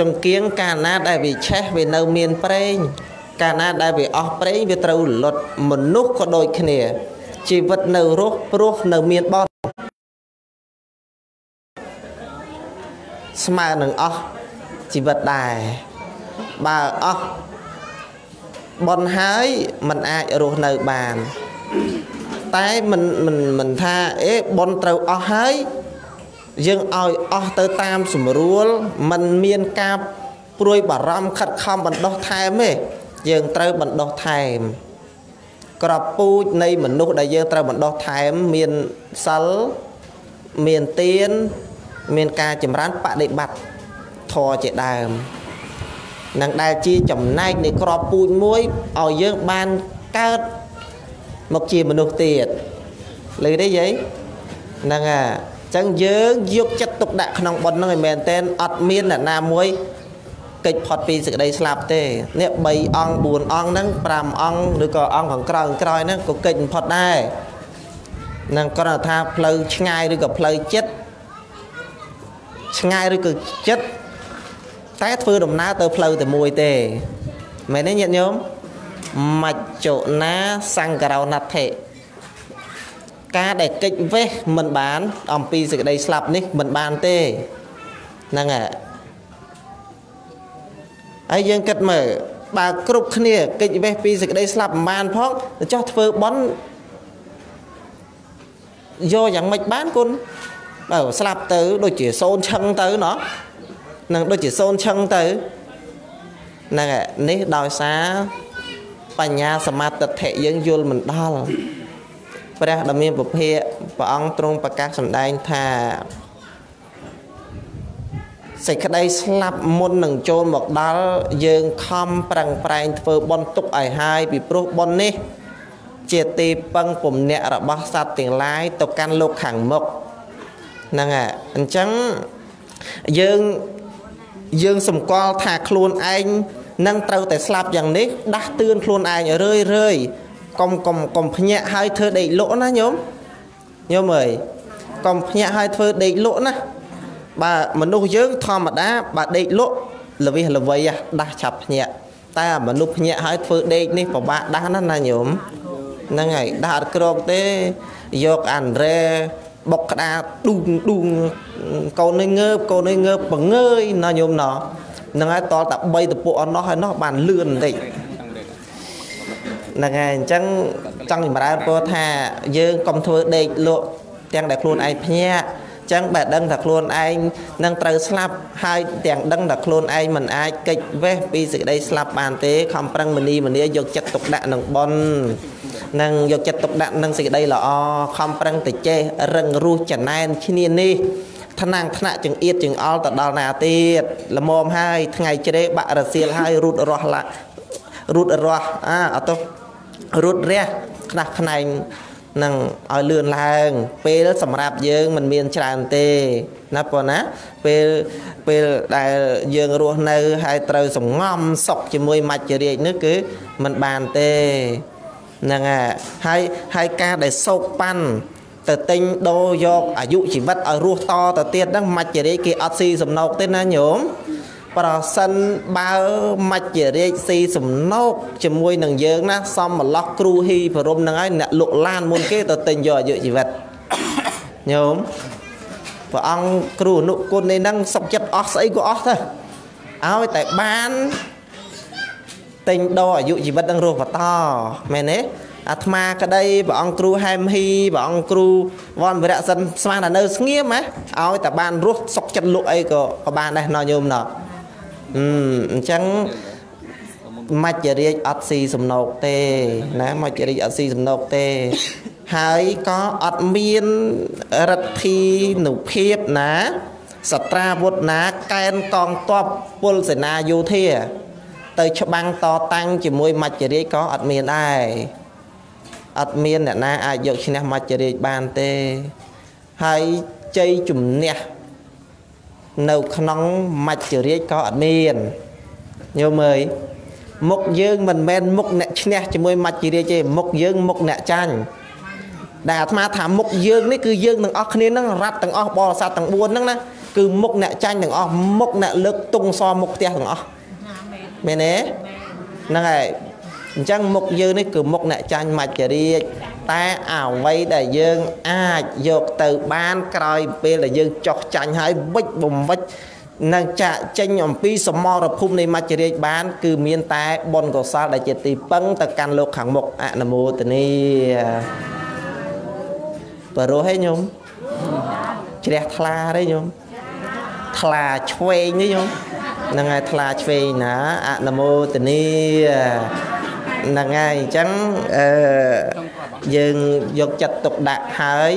ចង្គៀងកាលណាដែលវាឆេះវានៅមានប្រេងកាលណាដែលវាអស់ប្រេងវាត្រូវរលត់មនុស្សក៏ដូចគ្នា ជីវិតនៅរស់ព្រោះនៅមានបនស្មើនឹងអស់ជីវិតដែរបើអស់បនហើយมันអាចរស់នៅបាន តែមិនមិនមិនថាអេបនត្រូវអស់ហើយ យើងឲ្យអស់ទៅតាមស្រួលมันមានការព្រួយបារម្ភខិតខំបណ្ដោះថែមទេយើងត្រូវបណ្ដោះថែម ក្របពូជនៃមនុស្សដែលយើងត្រូវបណ្ដោះថែមមានសិលមានទានមានការចម្រើនបដិបត្តិធរជាដើមនឹងដែលជាចំណែកនៃក្របពូជមួយឲ្យយើងបានកើតមកជាមនុស្សទៀតឮទេយាយហ្នឹងហើយអញ្ចឹងយើងយកចិត្តទុកដាក់ក្នុងបុណ្យហ្នឹងឲ្យមែនតែនអត់មានអ្នកណាមួយកិច្ចផុតពីសេចក្តីស្លាប់ទេនេះ3អង្គ4អង្គហ្នឹង5អង្គឬក៏អង្គខាងក្រោយក្រោយហ្នឹងក៏កិច្ចមិនផុតដែរនឹងគ្រាន់តែថាផ្លូវឆ្ងាយឬក៏ផ្លូវចិត្តឆ្ងាយឬក៏ចិត្តតែធ្វើដំណើរទៅផ្លូវតែមួយទេមែនទេញាតិញោមមច្ចុណាសង្ករោណដ្ឋិ ការដែលកិច្ចវេះមិនបាន អំពីសេចក្តីស្លាប់នេះមិនបានទេហ្នឹងហើយហើយយើងគិតមើលបើគ្រប់គ្នាកិច្ចវេះពីសេចក្តីស្លាប់មិនបានផងចោះធ្វើបន់យកយ៉ាងម៉េចបានគុណបើស្លាប់ទៅ ដូចជាសូនឆឹងទៅណោះនឹងដូចជាសូនឆឹងទៅហ្នឹងនេះដោយសារបញ្ញាសមាទិដ្ឋិយើងយល់មិនដល់ ព្រះដ៏មានពភៈព្រះអង្គទ្រង់ប្រកាសសម្ដែងថាសេចក្តីស្លាប់មុននឹងចូលមកដល់យើងខំប្រឹងប្រែងធ្វើបន់ទុកឲ្យហើយពីព្រោះបន់នេះ ជាទីពឹងពំនាក់របស់សត្វទាំងឡាយទៅកាន់លោកខាងមុខហ្នឹងហើយអញ្ចឹងយើងយើងសម្គាល់ថាខ្លួនឯងនឹងត្រូវតែស្លាប់យ៉ាងនេះដាស់តឿនខ្លួនឯងរឿយរឿយ កុំកុំកុំភ្ញាក់ហើយធ្វើដេកលក់ណាញោមញោមអើយកុំភ្ញាក់ហើយធ្វើដេកលក់ណាបើមនុស្សយើងធម្មតាបើដេកលក់ល្វិះល្វីដាស់ឆាប់ភ្ញាក់តែមនុស្សភ្ញាក់ហើយធ្វើដេកនេះពិបាកដាស់ណាណាញោមហ្នឹងហើយដាស់អត់ក្រកទេយកអានរ៉េបុកក្តារឌូងឌូងកូននេះងើបកូននេះងើបបង្ងើយណាញោមណោះហ្នឹងហើយតតែ3តពុកអស់នោះហើយនោះបានលឿនបន្តិច ហ្នឹងហើយអញ្ចឹងចង់ចម្រើនពោថាយើងកុំធ្វើដេកលក់ទាំងដែលខ្លួនឯងភ្ញាក់ចឹងបើដឹងថាខ្លួនឯងនឹងត្រូវស្លាប់ហើយទាំងដឹងថាខ្លួនឯងមិនអាចកិច្ចវេះពីសេចក្តីស្លាប់បានទេខំប្រឹងមនីមនីយកចិត្តទុកដាក់នឹងបននឹងយកចិត្តទុកដាក់នឹងសេចក្តីល្អខំប្រឹងទៅចេះរឹងរស់ចំណែនឈ្នានេះថ្នាំងថ្នាក់ចង្អៀតចង្អល់ទៅដល់ណាទៀតល្មមហើយថ្ងៃជ្រេបាក់រសៀលហើយរត់រស់ឡារត់រស់អាអត់ទៅ រត់រះខ្នះខ្នែងនឹងឲ្យលឿនឡើង ពេលសម្រាប់យើងមិនមានច្រើនទេណាប៉ុណ្ណាពេលពេលដែលយើងរស់នៅហើយត្រូវសងំសុខជាមួយមច្ចរាជនេះគឺមិនបានទេហ្នឹងហើយហើយការដែលសោកប៉ាន់ទៅទិញដូរយកអាយុជីវិតឲ្យរស់តទៅទៀតហ្នឹងមច្ចរាជគេអត់ស៊ីសំណោកទេណាញោម ប្រសិនបើមច្ចរាជស៊ីសំណោកជាមួយនឹងយើងណាសំមឡោះគ្រូហ៊ីបរមនឹងហើយអ្នកលក់ឡានមុនគេទៅទិញយកអាយុជីវិតញោមព្រះអង្គគ្រូអនុគុណនេះហ្នឹងសុខចិត្តអស់ស្អីក៏អស់ទៅឲ្យតែបានទិញដោអាយុជីវិតនឹងរស់បន្តមែនទេអាត្មាក្តីព្រះអង្គគ្រូហែមហ៊ីព្រះអង្គគ្រូវ៉ាន់វរៈសិនស្មានតែនៅស្ងៀមហ៎ឲ្យតែបានរស់សុខចិត្តលក់អីក៏ក៏បានដែរណោះញោមណោះ អញ្ចឹងមច្ចរាជអត់ស៊ីសំណោកទេណាមច្ចរាជអត់ស៊ីសំណោកទេ ហើយក៏អត់មានរដ្ឋីនុភាពណាសត្រាវុធណាកែនកងទ័ពពលសេនាយោធា ទៅច្បាំងតតាំងជាមួយមច្ចរាជក៏អត់មានដែរអត់មានអ្នកណាអាចយកឈ្នះមច្ចរាជបានទេហើយជ័យជំនះ នៅក្នុងមច្ចរាជក៏អត់មានញោមអើយមុខយើងមិនមែនមុខអ្នកឈ្នះជាមួយមច្ចរាជទេមុខយើងមុខអ្នកចាញ់ដែលអាត្មាថាមុខយើងនេះគឺយើងទាំងអស់គ្នានឹងរ៉ាត់ទាំងអស់បរិស័ទទាំង4ហ្នឹងណាគឺមុខអ្នកចាញ់ទាំងអស់មុខអ្នកលើកទងសមុខផ្ទះទាំងអស់មែនទេហ្នឹងហើយ អញ្ចឹងមុខយើងនេះគឺមុខអ្នកចាញ់មច្ចរាជតែអ្វីដែលយើងអាចយកទៅបានក្រោយពេលដែលយើងចោះចាញ់ហើយវិចបំវិចនឹងចាក់ចេញអំពីសមរភូមិនៃមច្ចរាជបាន គឺមានតែបុណ្យកុសលដែលជាទីពឹងទៅកាន់លោកខាងមុខអនុមោទនីបរោះហេញោមជ្រះថ្លាទេញោមថ្លាឆ្វេងនេះញោមហ្នឹងហើយថ្លាឆ្វេងណាអនុមោទនី ហ្នឹងហើយអញ្ចឹងអឺយើងយកចិត្តទុកដាក់ហើយ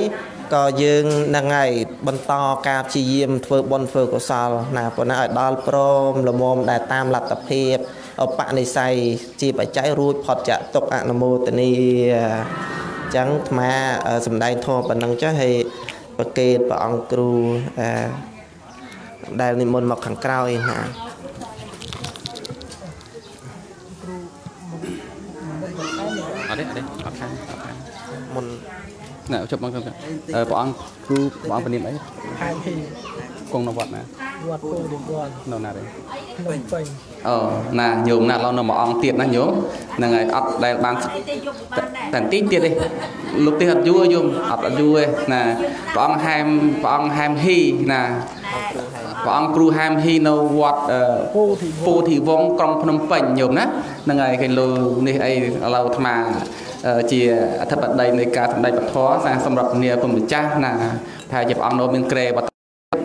ក៏យើងហ្នឹងហើយបន្តការព្យាយាមធ្វើបុណ្យធ្វើកុសលណាប៉ុណ្ណាឲ្យដល់ព្រមលមមដែលតាមលទ្ធភាពឧបនិស្ស័យជាបច្ច័យរួចផុតចាក់ទុកអនុមោទនីអញ្ចឹងអាត្មាសំដែងធម៌ប៉ុណ្ណឹងចុះហើយប្រកេតព្រះអង្គគ្រូអឺដែលនិមន្តមកខាងក្រោយណាអត់ទេអត់ទេអត់ខាងអត់ខាង មុន ណែជប់មកជប់អឺព្រះអង្គគ្រូព្រះអង្គពនាមអីខេត្តភីគង់នៅវត្តណាវត្តពោធិវត្តនៅណាទេភ្នំពេញអូណាញោមណាឡងនៅមួយអង្គទៀតណាញោមហ្នឹងហើយអត់ដែលបានតែតិចទៀតទេលោកទេអត់យូរយមអត់អត់យូរទេណាព្រះអង្គហែមព្រះអង្គហែមហ៊ីណាព្រះអង្គគ្រូហែមហ៊ីនៅវត្តអឺពោធិវពោត្តធិវង្សក្រុងភ្នំពេញញោមណាហ្នឹងហើយគេលើនេះអីឥឡូវអាត្មាអឺ ជាអធិបតីនៃការសម្ដែងពធសាសម្រាប់នាគុណម្ចាស់ណាថាជាព្រះអង្គនៅមានក្រែបត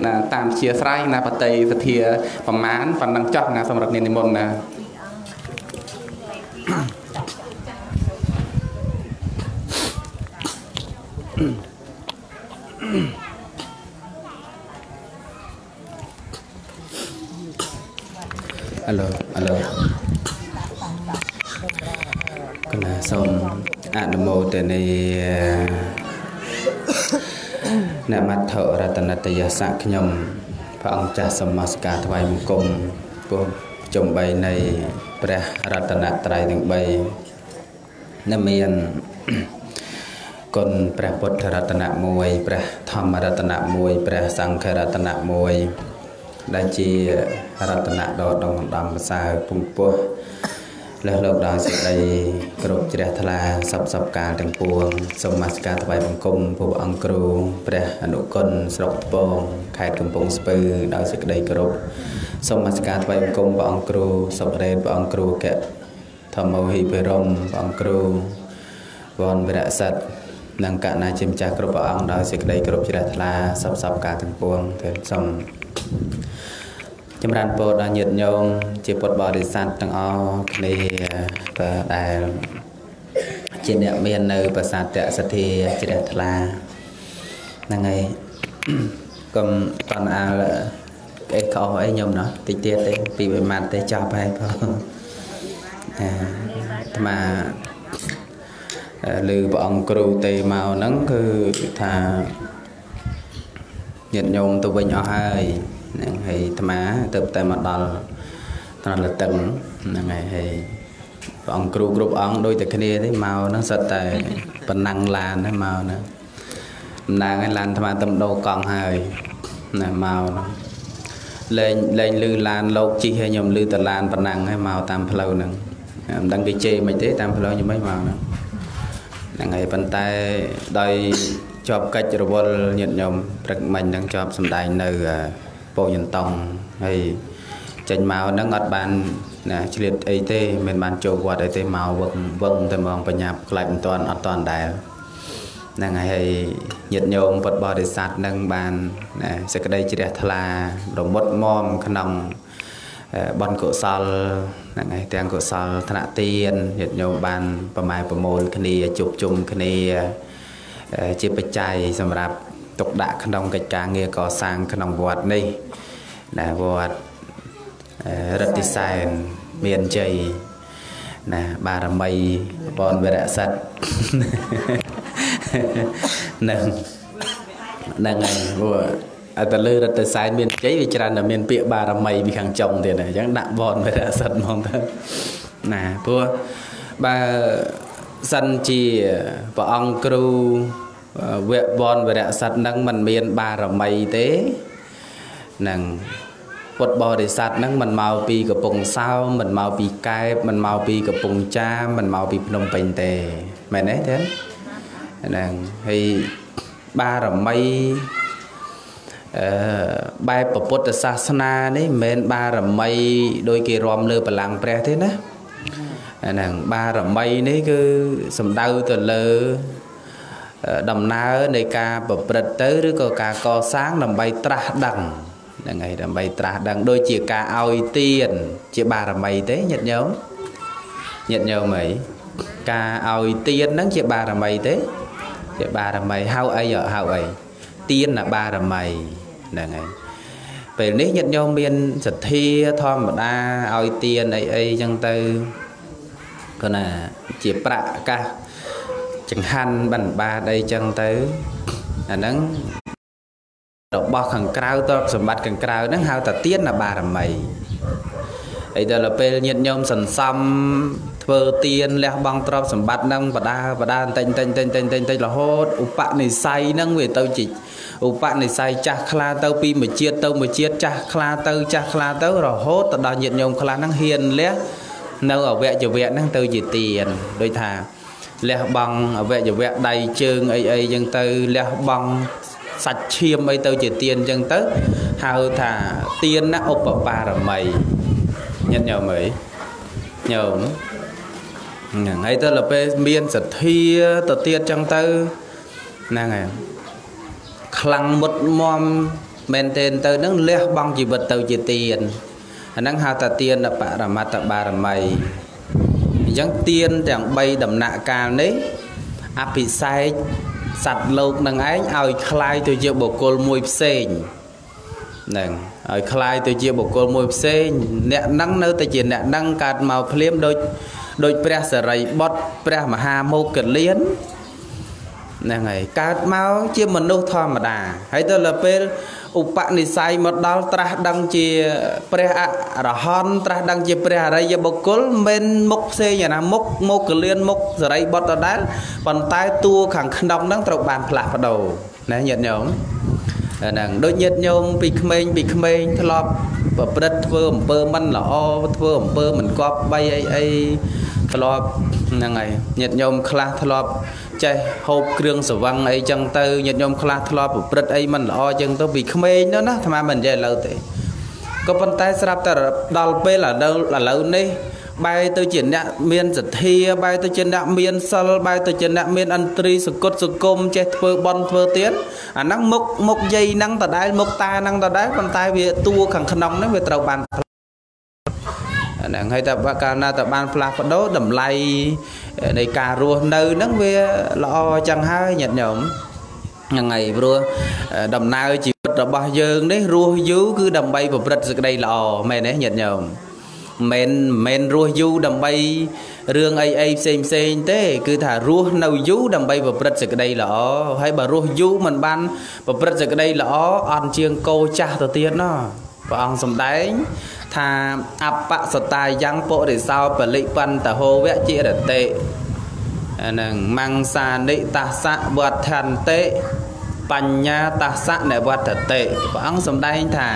ណាតាមជាស្រ័យណាបតីសធាប្រមាណប៉ុណ្ណឹងចោះណាសម្រាប់នាងនិមន្តណាអាឡូអាឡូកណា សូមអនុមោទនីនមត្ថរតនតយសៈខ្ញុំព្រះអង្គចាស់សូមនមស្ការថ្វាយបង្គំពុទ្ធចំបីនៃព្រះរតនត្រ័យទាំង3ដែលមានគុណព្រះពុទ្ធរតនៈ1ព្រះធម្មរតនៈ1ព្រះសង្ឃរតនៈ1ដែលជារតនៈដ៏ដងដំប្រសើរពងពោះ លះលោកដល់សេចក្តីគ្រប់ជ្រះថ្លាសពសពកាលទាំងពួងសូមនមស្ការថ្វាយបង្គំព្រះអង្គគ្រូព្រះអនុគុណស្រុកត្បូងខេត្តកំពង់ស្ពឺដោយសេចក្តីគោរពសូមនមស្ការថ្វាយបង្គំព្រះអង្គគ្រូសុករេនព្រះអង្គគ្រូកៈធម្មោហិភិរមព្រះអង្គគ្រូវនវិរៈសិទ្ធនិងកណាជាម្ចាស់គ្រប់ព្រះអង្គដោយសេចក្តីគោរពជ្រះថ្លាសពសពកាលទាំងពួងទេសូម ចម្រើនពរដល់ញាតិញោមជាពុទ្ធបរិស័ទទាំងអស់គ្នាបើដែលជាអ្នកមាននៅប្រសាទៈសទ្ធាជ្រះថ្លាហ្នឹងហើយកុំតន់អាលអេខុសអីញោមណោះតិចទៀតទេពីមួយម៉ាត់ទេចប់ហើយផងអាអាត្មាឮព្រះអង្គគ្រូទេមកហ្នឹងគឺថាញាតិញោមទៅវិញអស់ហើយ ហ្នឹងហើយអាត្មាទៅតែមកដល់ត្រង់លតឹងហ្នឹងហើយហើយព្រះអង្គគ្រូគ្រប់អង្គដូចតែគ្នាទេមកហ្នឹងសិតតែប៉ុណ្ណឹងឡានហ្នឹងមកហ្នឹងតំណាងឲ្យឡានអាត្មាទៅដោកង់ហើយណាមកហ្នឹងលេងលេងលឺឡានលោកជិះឲ្យខ្ញុំលឺតឡានប៉ុណ្ណឹងហើយមកតាមផ្លូវហ្នឹងមិនដឹងគេជេរមិនទេតាមផ្លូវខ្ញុំមិនមកហ្នឹងហ្នឹងហើយប៉ុន្តែដោយជាប់កិច្ចរវល់ញាតិញោមព្រឹកមិញហ្នឹងជាប់សំដែងនៅ ពោធិយន្តង់ហើយចេញមកហ្នឹងអត់បានណាឆ្លៀតអីទេមិនបានចូលវត្តអីទេមកវឹងវឹងតែមកបញ្ញាប់ខ្លាចមិនតាន់អត់តាន់ដែរហ្នឹងហើយហើយញាតិញោមពុទ្ធបរិស័ទនឹងបានណាសេចក្តីជ្រះថ្លារមុតមមក្នុងបនកុសលហ្នឹងហើយទាំងកុសលធនទានញាតិញោមបានប្រម៉ែប្រមូលគ្នាជប់ជុំគ្នាជាបច្ច័យសម្រាប់ ទុកដាក់ក្នុងកិច្ចការងារកសាងក្នុងវត្តនេះដែលវត្តរតិសែនមានជ័យណាបារមីបនវិរៈសិទ្ធនឹងនឹងហើយព្រោះអត់ទៅលើរតសែនមានជ័យវាច្រើនតែមានពាក្យបារមីពីខាងចុងទៀតអញ្ចឹងដាក់បនវិរៈសិទ្ធហ្មងទៅណាព្រោះបើសិនជាព្រះអង្គគ្រូ វៈបនវរៈស័តនឹងមិនមានបារមីទេនឹងពុទ្ធបរិស័ទហ្នឹងមិនមកពីកំពង់សោមមិនមកពីកែបមិនមកពីកំពង់ចាមមិនមកពីភ្នំពេញទេមែនទេទេហ្នឹងហើយបារមីអឺបែបពុទ្ធសាសនានេះមិនមែនបារមីដោយគេរំលើបលាំងព្រះទេណាអាហ្នឹងបារមីនេះគឺសំដៅទៅលើ ដំណើរនៃការប្រព្រឹត្តទៅឬក៏ការកសាងដើម្បីត្រាស់ដឹងហ្នឹងហើយដើម្បីត្រាស់ដឹងដូចជាការឲ្យទានជាបារមីទេញាតិញោមញាតិញោមអីការឲ្យទានហ្នឹងជាបារមីទេជាបារមីហៅអីហៅអីទានណាបារមីហ្នឹងហើយពេលនេះញាតិញោមមានសទ្ធាធម្មតាឲ្យទានអីអីចឹងទៅគាត់ណាជាប្រាក់កាស ចង្ហាន់បណ្ឌបាតអីចឹងទៅអាហ្នឹងរបស់ខាងក្រៅទ្រព្យសម្បត្តិខាងក្រៅហ្នឹងហៅថាទានបារមីហើយដល់ពេលញាតញោមសន្សំធ្វើទៀនលះបង់ទ្រព្យសម្បត្តិហ្នឹងបដាបដាបន្តិចបន្តិចបន្តិចបន្តិចបន្តិចរហូតឧបនិស្ស័យហ្នឹងវាទៅជាឧបនិស្ស័យចាស់ខ្លាទៅពីមួយជាតិទៅមួយជាតិចាស់ខ្លាទៅចាស់ខ្លាទៅរហូតទៅដល់ញាតញោមខ្លះហ្នឹងហ៊ានលះនៅអវយវៈហ្នឹងទៅជាទៀនដូចថា លះបង់អវយវៈដៃជើងអីអីចឹងទៅលះបង់សាច់ឈាមអីទៅជាទៀនចឹងទៅហៅថាទៀនណាឧបបារមីញាតិញោមអីញោមហ្នឹងហើយទៅដល់ពេលមានសទ្ធាទៅទៀតចឹងទៅហ្នឹងហើយខ្លាំងមុតមមមែនទែនទៅនឹងលះបង់ជីវិតទៅជាទៀនអាហ្នឹងហៅថាទៀនបរមត្តបារមីអញ្ចឹងទៀនទាំង3ដំណាក់កាលនេះអភិសេកសត្វលោកនឹងឯងឲ្យคลายទៅជាបុគ្គលមួយផ្សេងហ្នឹងឲ្យคลายទៅជាបុគ្គលមួយផ្សេងអ្នកហ្នឹងនៅតែជាអ្នកហ្នឹងកើតមកភ្លាមដូចដូចព្រះសរិបុត្រព្រះមហាមោគលានហ្នឹងហើយកើតមកជាមនុស្សធម្មតាហើយទៅដល់ពេល ឧបនិស្ស័យមកដល់ត្រាស់ដឹងជាព្រះអរហន្តត្រាស់ដឹងជាព្រះអរិយបុគ្គលមិនមុខផ្សេងណាមុខមុខកលៀនមុខសរិបុត្រដដែលប៉ុន្តែតួខាងក្នុងហ្នឹងត្រូវបានផ្លាស់ប្ដូរណាញាតិញោម ហ្នឹងដូចញាតិញោមពីក្មេងពីក្មេងធ្លាប់ប្រព្រឹត្តធ្វើអំពើមិនល្អធ្វើអំពើមិនគប្បីអីអីធ្លាប់ហ្នឹងហើយញាតិញោមខ្លះធ្លាប់ចេះហូបគ្រឿងសវឹងអីចឹងទៅញាតិញោមខ្លះធ្លាប់ប្រព្រឹត្តអីមិនល្អចឹងទៅពីក្មេងទៅណាអាត្មាមិននិយាយឥឡូវទេក៏ប៉ុន្តែស្រាប់តែដល់ពេលឥឡូវឥឡូវនេះ បែរទៅជាអ្នកមានសទ្ធាបែរទៅជាអ្នកមានសិលបែរទៅជាអ្នកមានអន្ត្រីសគុតសង្គមចេះធ្វើបន់ធ្វើទៀនអាហ្នឹងមុខមុខយាយហ្នឹងដដែលមុខតាហ្នឹងដដែលប៉ុន្តែវាតួខាងក្នុងហ្នឹងវាត្រូវបានហ្នឹងហើយតែបើកាលណាតបានផ្លាស់ប្ដូរតម្លៃនៃការរស់នៅហ្នឹងវាល្អចឹងហើយញាតិញោមហ្នឹងហើយព្រោះដំណើរជីវិតរបស់យើងនេះរស់យូរគឺដើម្បីប្រព្រឹត្តសេចក្តីល្អមែនទេញាតិញោម មិនមិនរស់យូរដើម្បីរឿងអីអីផ្សេងផ្សេងទេ គឺថារស់នៅយូរដើម្បីប្រព្រឹត្តសេចក្តីល្អហើយបើរស់យូរមិនបានប្រព្រឹត្តសេចក្តីល្អអត់ជាងកោចាស់ទៅទៀតណោះព្រះអង្គសំដែងថាអបសតាយ៉ាងពុរិសោបលិបន្តហោវៈជារតិហ្នឹងមង្សានិតសៈវត្ថន្តិបញ្ញាតសៈនវត្តតិព្រះអង្គសំដែងថា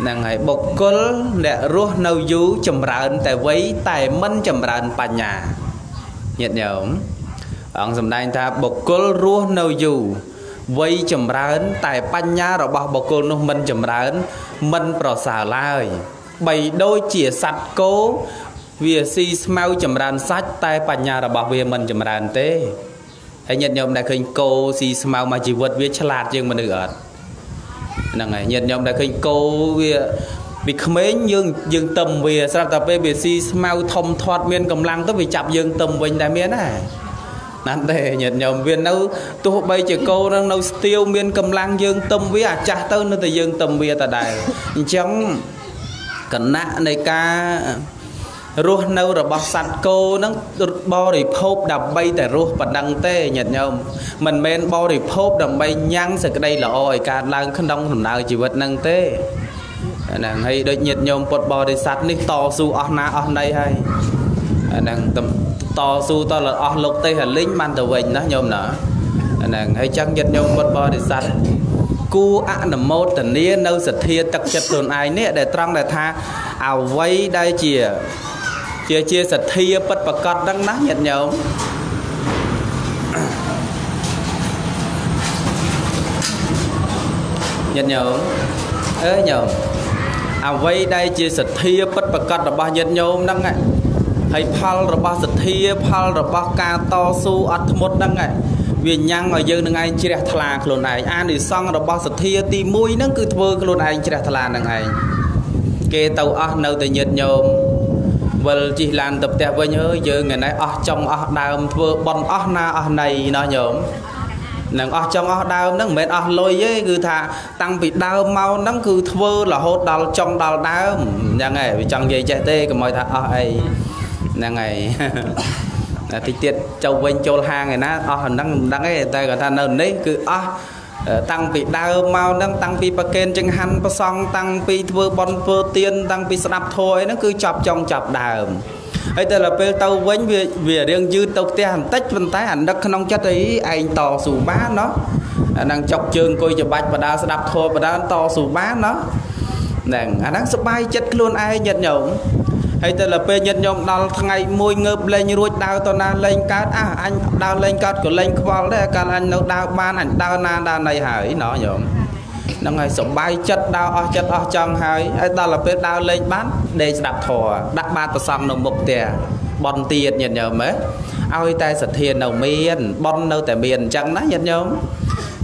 ហ្នឹងហើយបុគ្គលអ្នករស់នៅយូរចម្រើនតែវ័យតែមិនចម្រើនបញ្ញាញាតិញោមអង្គសម្ដែងថាបុគ្គលរស់នៅយូរវ័យចម្រើន តែបញ្ញារបស់បុគ្គលនោះមិនចម្រើន មិនប្រសើរឡើយបីដូចជាសត្វគោវាស៊ីស្មៅចម្រើនសាច់តែបញ្ញារបស់វាមិនចម្រើនទេហើយញាតិញោមដែលឃើញគោស៊ីស្មៅមួយជីវិតវាឆ្លាតជាងមនុស្សអត់ ហ្នឹងហើយញាតិញោមដែលឃើញគោវាពីក្មេងយើងយើងទឹមវាស្រាប់តែពេលវាស៊ីស្មៅធំធាត់មានកម្លាំងទៅវាចាប់យើងទឹមវិញតែមានណាណាស់ទេញាតិញោមវានៅទោះបីជាគោនឹងនៅស្ទាវមានកម្លាំងយើងទឹមវាអាចាស់ទៅនៅតែយើងទឹមវាតដែរអញ្ចឹងគណៈនៃការ រស់នៅរបស់សត្វគោហ្នឹងបរិភោគដើម្បីតែរស់ប៉ុណ្ណឹងទេញាតិញោមមិនមែនបរិភោគដើម្បីញ៉ាំងសេចក្តីល្អឲ្យកើតឡើងក្នុងដំណើរជីវិតហ្នឹងទេហ្នឹងហើយដូចញាតិញោមពុទ្ធបរិស័ទនេះតស៊ូអស់ណាអស់ណីហើយហ្នឹងតស៊ូតលអស់លោកទេហលិញបានទៅវិញណាញោមណាហ្នឹងហើយចឹងញាតិញោមពុទ្ធបរិស័ទគូអនុមោទនានៅសទ្ធាទឹកចិត្តខ្លួនឯងនេះដែលត្រង់ដែលថាអ្វីដែលជា ជាជាសទ្ធាពិតប្រកបហ្នឹងណាញាតិញោមញាតិញោមអើញោមអ្វីដែលជាសទ្ធាពិតប្រកបរបស់ញាតិញោមហ្នឹងហើយផលរបស់សទ្ធាផលរបស់ការតស៊ូអត់ធ្មត់ហ្នឹងវាញ៉ាំងឲ្យយើងនឹងឯងជ្រះថ្លាខ្លួនឯងអានិសង្ឃរបស់សទ្ធាទី1ហ្នឹងគឺធ្វើខ្លួនឯងជ្រះថ្លានឹងឯងគេទៅអស់នៅតែញាតិញោម វិលជិះឡានទៅផ្ទះវិញអើយយើងថ្ងៃនេះអស់ចុងអស់ដើមធ្វើបន់អស់ណាអស់ណៃណោះញោមនឹងអស់ចុងអស់ដើមហ្នឹងមិនមែនអស់លុយទេគឺថាតាំងពីដើមមកហ្នឹងគឺធ្វើរហូតដល់ចុងដល់ដើមអញ្ចឹងឯងវាចង់និយាយចេះទេកុំឲ្យថាអស់អីហ្នឹងហើយតែតិចទៀតចូលវិញចូលហាងឯណាអស់ហ្នឹងមិនដឹងទេតែគាត់ថានៅនេះគឺអស់ តាំងពីដើមមកហ្នឹងតាំងពីប្រកេនចង្ហាន់ប្រសង់តាំងពីធ្វើបន់ធ្វើទៀនតាំងពីស្ដាប់ធម៌អីហ្នឹងគឺចាប់ចុងចាប់ដើមហើយតែដល់ពេលទៅវិញវាវារៀងយឺតទៅផ្ទះបន្តិចប៉ុន្តែអានឹកក្នុងចិត្តអីឯងតស៊ូបានណោះអាហ្នឹងចុកជើងអង្គុយច្បាច់បដាស្ដាប់ធម៌បដាតស៊ូបានណោះហ្នឹងអាហ្នឹងសុបាយចិត្តខ្លួនឯងញាតិញោម ហើយទៅដល់ពេលញាតិញោមដល់ថ្ងៃមួយងើបលេងរួចដើរទៅណាលេងកើតអះអញដើរលេងកើតក៏លេងខ្វល់ដែរកាលអញនៅដើរបានអញដើរណាដើរណីហើយណោះញោមហ្នឹងហើយសុបាយចិត្តដើរអស់ចិត្តអស់ចង់ហើយហើយដល់ទៅពេលដើរលេងបានដេកស្ដាប់ធម៌ដាក់បាតប្រសងនៅមុខផ្ទះបនទៀតញាតិញោមហ៎ឲ្យតែសទ្ធានៅមានបននៅតែមានអញ្ចឹងណាញាតិញោម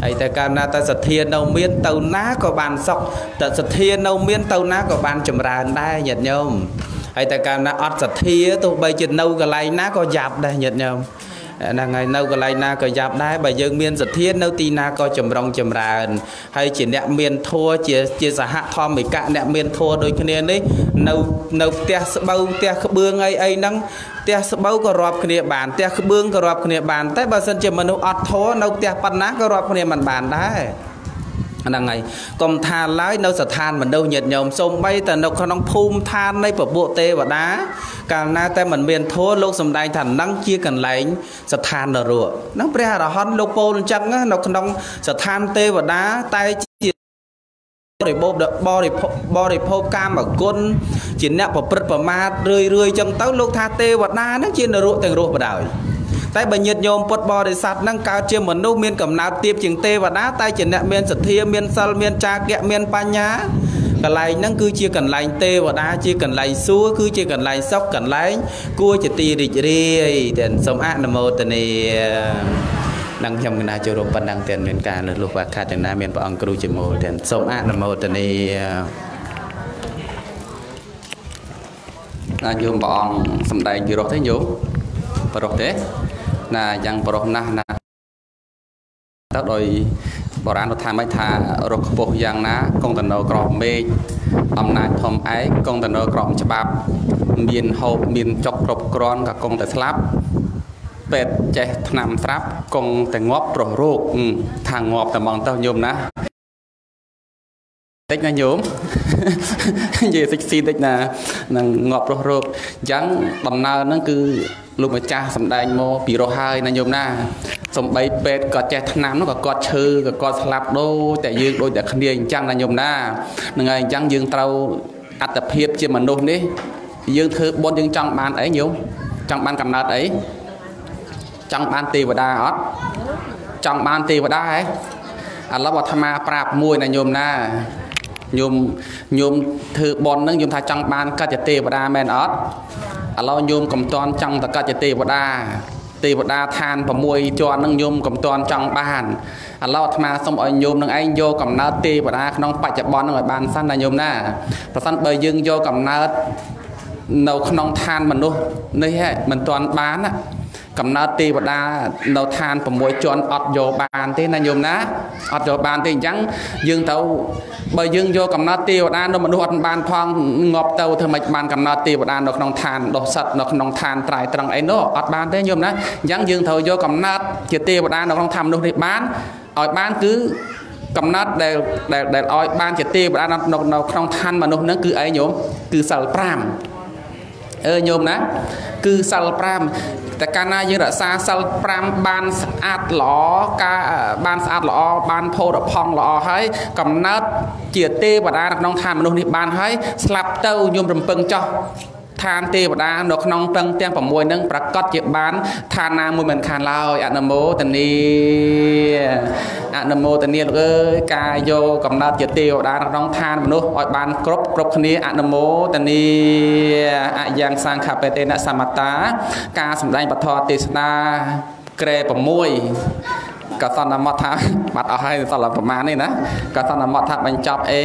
ហើយតែកាលណាតែសទ្ធានៅមានទៅណាក៏បានសុខតែសទ្ធានៅមានទៅណាក៏បានចម្រើនដែរញាតិញោម ហើយតែកាលណាអត់សទ្ធាទោះបីជានៅកន្លែងណាក៏យ៉ាប់ដែរញាតិញោមហ្នឹងហើយនៅកន្លែងណាក៏យ៉ាប់ដែរបើយើងមានសទ្ធានៅទីណាក៏ចម្រុងចម្រើនហើយជាអ្នកមានធัวជាជាសហធម្មិកៈអ្នកមានធัวដូចគ្នានេះនៅនៅផ្ទះស្បូវផ្ទះក្បឿងអីអីហ្នឹងផ្ទះស្បូវក៏រាប់គ្នាបានផ្ទះក្បឿងក៏រាប់គ្នាបានតែបើសិនជាមនុស្សអត់ធัวនៅផ្ទះប៉ុណ្ណាក៏រាប់គ្នាមិនបានដែរ ហ្នឹងហើយកុំថាឡើយនៅស្ថានមនុស្សញាតិញោមសូម្បីតែនៅក្នុងភូមិឋាននៃពពួកទេវតា កាលណាតែមិនមានធម៌លោកសំដែងថានឹងជាកន្លែងស្ថាននរកហ្នឹងព្រះអរហន្តលោកពោលអញ្ចឹងនៅក្នុងស្ថានទេវតាតែជាបរិបោបរិភោបរិភោគកាមគុណជាអ្នកប្រព្រឹត្តប្រមាថរឿយរឿយចឹងទៅលោកថាទេវតាហ្នឹងជានរកទាំងរស់បដ ாய் តែបើញាតិញោមពុទ្ធបរិស័ទហ្នឹងកើតជាមនុស្សមានកំណើតទាបជាងទេវតាតែជាអ្នកមានសទ្ធាមានសិលមានចាគៈមានបញ្ញាកន្លែងហ្នឹងគឺជាកន្លែងទេវតាជាកន្លែងសួគ៌គឺជាកន្លែងសុខកន្លែង គួរជាទីរីករាយតែសូមអនុមោទនានឹងខ្ញុំកណាចូលរួមប៉ុណ្ណឹងទៀតមានការលើសលុះវាខាត់យ៉ាងណាមានព្រះអង្គគ្រូជាមូលទៀតសូមអនុមោទនាណាញោមព្រះអង្គសំដែងពីរោះទេញោមបរោះទេ ណាយ៉ាងប្រុសណាស់ណាទៅដោយបរាណគាត់ថាមិនថារកខ្ពស់យ៉ាងណាគង់តនៅក្របមេឃអំណាចធំឯកគង់តនៅក្របច្បាប់ មានហូបមានចុកគ្រប់គ្រាន់ក៏គង់តែស្លាប់ពេទ្យចេះថ្នាំស្រាប់គង់តែងាប់ប្រុសរោគថាងាប់តែហ្មងទៅញោមណា តិចណាញោមនិយាយតិចស៊ីតិចណានឹងងាប់ប្រុសរោគអញ្ចឹងដំណើរហ្នឹងគឺលោកម្ចាស់សំដែងមកពីរោះហើយណាញោមណាសំបីពេទ្យគាត់ចេះថ្នាំនោះក៏គាត់ឈឺក៏គាត់ស្លាប់ដូចតែយើងដូចតែគ្នាអញ្ចឹងណាញោមណាហ្នឹងហើយអញ្ចឹងយើងត្រូវអត្តភាពជាមនុស្សនេះយើងធ្វើបុណ្យយើងចង់បានអីញោមចង់បានកំណើតអីចង់បានទេវតាអត់ចង់បានទេវតាហ៎ឥឡូវអាត្មាប្រាប់មួយណាញោមណា ញោមញោមធ្វើបន់ហ្នឹងញោមថាចង់បានកច្ចទេវតាមែនអត់ឥឡូវញោមកំតន់ចង់តកច្ចទេវតាទេវតាឋាន6ជាន់នឹងញោមកំតន់ចង់បានឥឡូវអាត្មាសូមឲ្យញោមនឹងឯងយកកំណើតទេវតាក្នុងបច្ចុប្បន្ននឹងឲ្យបានសិនណាញោមណាប្រសិនបើយើងយកកំណើតនៅក្នុងឋានមនុស្សនេះហ៎មិនទាន់បានណា កំណើតទេវតានៅឋាន6ជាន់អត់យកបានទេណាញោមណាអត់យកបានទេអញ្ចឹងយើងទៅបើយើងយកកំណើតទេវតានៅមនុស្សអត់បានផងងាប់ទៅធ្វើម៉េចបានកំណើតទេវតានៅក្នុងឋានដុសសិតនៅក្នុងឋានត្រៃត្រង់អីនោះអត់បានទេញោមណាអញ្ចឹងយើងត្រូវយកកំណើតជាទេវតានៅក្នុងឋានមនុស្សនេះបានឲ្យបានគឺកំណត់ដែលដែលដែលឲ្យបានជាទេវតានៅក្នុងឋានមនុស្សហ្នឹងគឺអីញោមគឺសិល5អឺញោមណាគឺសិល5 តែកាលណាយើងរក្សាសិល5បានស្អាតល្អការបានស្អាតល្អបានផូរផង់ល្អហើយកំណើតជាទេវតានៅក្នុងឋានមនុស្សនេះបានហើយស្លាប់ទៅញោមរំពឹងចោះ ឋានទេវតានៅក្នុងពឹងទាំង6ហ្នឹងប្រកាសជាបានឋានណាមួយមិនខានឡើយអនុមោទនីអនុមោទនីលោកអើយការយកកំណើតជាទេវតានៅក្នុងឋានមនុស្សឲ្យបានគ្រប់គ្រប់គ្នាអនុមោទនីអយ៉ាងសង្ឃបេតេនសមត្តាការសម្ដែងពធទេសនាក្រែ6ក៏សន្មតថាបាត់អស់ហើយសល់ប្រមាណនេះណាក៏សន្មតថាបញ្ចប់អេ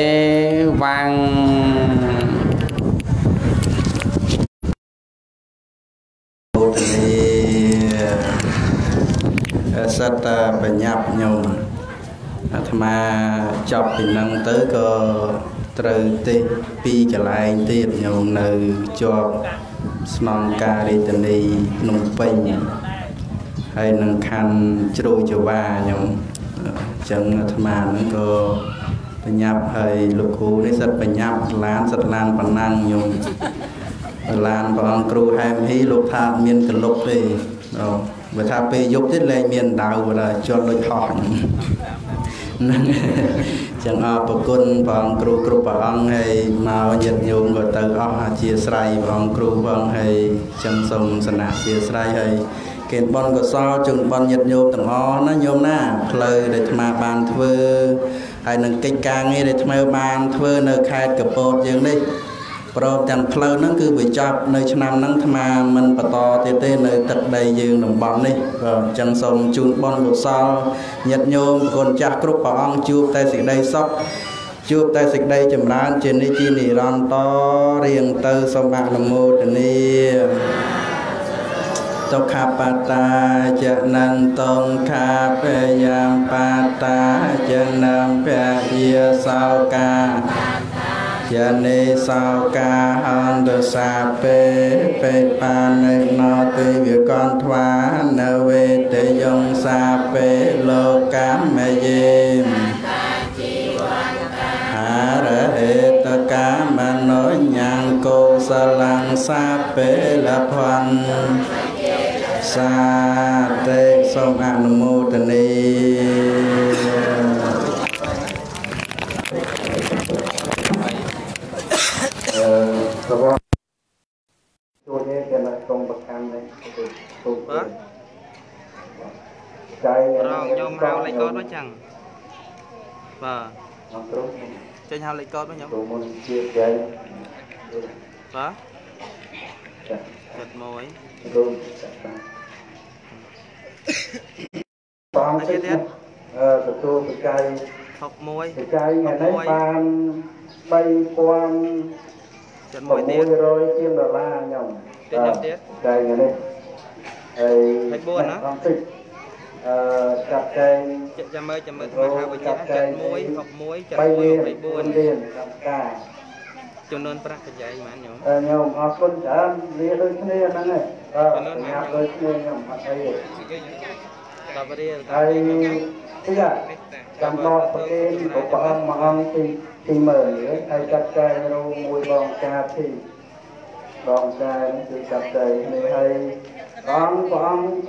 វ៉ាំង ត្វតាបញ្ញាប់ញោមអាត្មាចប់ពីនឹងទៅក៏ត្រូវទេពីកន្លែងទៀតញោមនៅជាប់ស្នងការរាជធានីភ្នំពេញហើយនឹងខណ្ឌជ្រោយចវាញោមអញ្ចឹងអាត្មាហ្នឹងក៏បញ្ញាប់ហើយលោកគ្រូនេះសិតបញ្ញាប់ឡានសិតឡានប៉ុណ្ណឹងញោមឡានព្រះអង្គគ្រូហែមហ៊ីលោកថាអត់មានកលុកទេអូ បើថាពេលយប់ទៀតលែងមានដាវបើថាជន់ដូចហោះហ្នឹងចឹងអរប្រគុណព្រះអង្គគ្រូគ្រប់ព្រះអង្គហើយមកញាតិញោមក៏ទៅអស់អធិស្ឋានព្រះអង្គគ្រូផងហើយចឹងសូមសនាអធិស្ឋានហើយកេនបនកសលជូនបនញាតិញោមទាំងអស់ណាញោមណាផ្លូវដែលអាត្មាបានធ្វើហើយនឹងកិច្ចការងារដែលអាត្មាបានធ្វើនៅខេត្តកពតយើងនេះ ព្រមទាំងផ្លូវហ្នឹងគឺវាចប់នៅឆ្នាំហ្នឹងអាត្មាមិនបន្តទៀតទេនៅទឹកដីយើងតំបន់នេះបាទអញ្ចឹងសូមជូនបនកុសលញាតិញោមប្រគុណចាស់គ្រប់ព្រះអង្គជួបតែសេចក្តីសុខជួបតែសេចក្តីចម្រើនជានិច្ចជានិរន្តរ៍រៀងទៅសូមអនុមោទនាទុក្ខបតាចនន្តងខាបយាមបតាចនំពយាសោកា យនេសោកាអន្តសាពេបេបានិណោទេវកន្ធ្វានវេតយងសាពេលោកម្មយេហារហេតកាមនោញ្ញកុសលੰសាពេលភន្ទសាទេសូមអនុមោទនាអឺប្រវត្តិជួយនេះគេនៅក្នុងប្រកម្មនេះទៅទូបាទចៃ រងញោម ហៅលេខកូនមកចឹងបាទអត់ត្រូវចេញហៅលេខកូនមកញោមទៅមុនជាចៃបាទចា71រួមចាតាមតាមចិត្តអឺទទួលបច្ច័យ61បច្ច័យថ្ងៃនេះបាន3000 71ទៀត600ជាងដុល្លារខ្ញុំទៀតខ្ញុំទៀតចែកនេះហើយហើយ4ណា អត់តិចអឺចាត់ចែងចិត្តចាំមើលចាំមើលស្មារតីវិជ្ជា71 61 3លាន71 4លានកម្មការចំនួនប្រាក់បច្ច័យប៉ុន្មានញោមអឺខ្ញុំអរគុណច្រើនវាដូចគ្នាហ្នឹងឯងអឺចំនួនសម៉ែញ្ញាដូចគ្នាខ្ញុំអត់អីទេដល់រៀលហើយទីកចំណតប្រគេនព្រះអង្គមួយអង្គទីទីមើលហើយចាត់ចែងរូបមួយបងការទីបងការនេះគឺចាត់ចែងនេះហើយព្រះអង្គព្រះអង្គ